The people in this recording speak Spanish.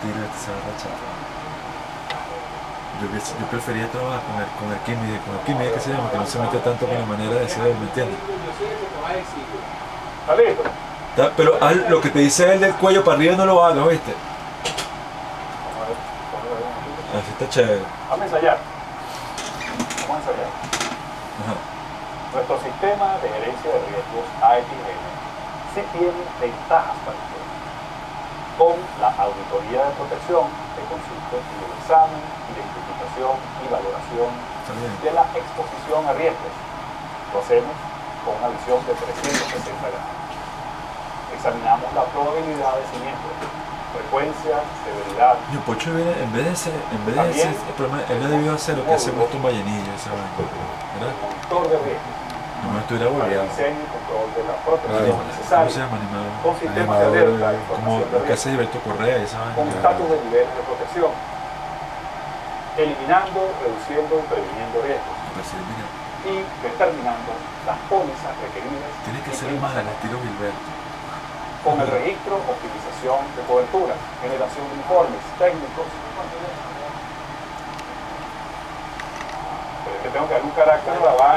tiro se va a rachar. Yo, yo prefería trabajar con, el, con Arquímedes, con Arquímedes que se llama, que no se mete tanto con la manera de ser, ¿me entiendes? Pero lo que te dice él del cuello para arriba no lo hagas, ¿viste? Vamos a ver, vamos a ver un momentito. Así está chévere. Vamos a ensayar. Vamos a ensayar. Ajá. Nuestro sistema de gerencia de riesgos AXN sí tiene ventajas para usted. Con la auditoría de protección que consiste en el examen, identificación y valoración de la exposición a riesgos. Lo hacemos con una visión de 360 grados. Examinamos la probabilidad de siniestro, frecuencia, severidad, Yo, Pocho, en vez de ser, en vez de ser, él debió hacer lo que hace Boston Vallenilla, esa vaina, ¿verdad? monitor de riesgos, No me estuviera protección ¿Cómo se llama? Animador. Animador, como lo que hace Gilberto Correa, esa con estatus de niveles de protección, eliminando, reduciendo y previniendo riesgos y determinando las pólizas requeridas tiene que ser más al estilo Gilberto. con el registro, optimización de cobertura, generación de informes técnicos. Pero es que tengo que dar un carácter a la.